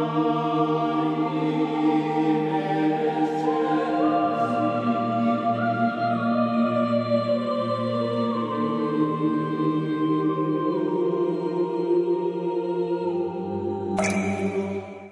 Oh.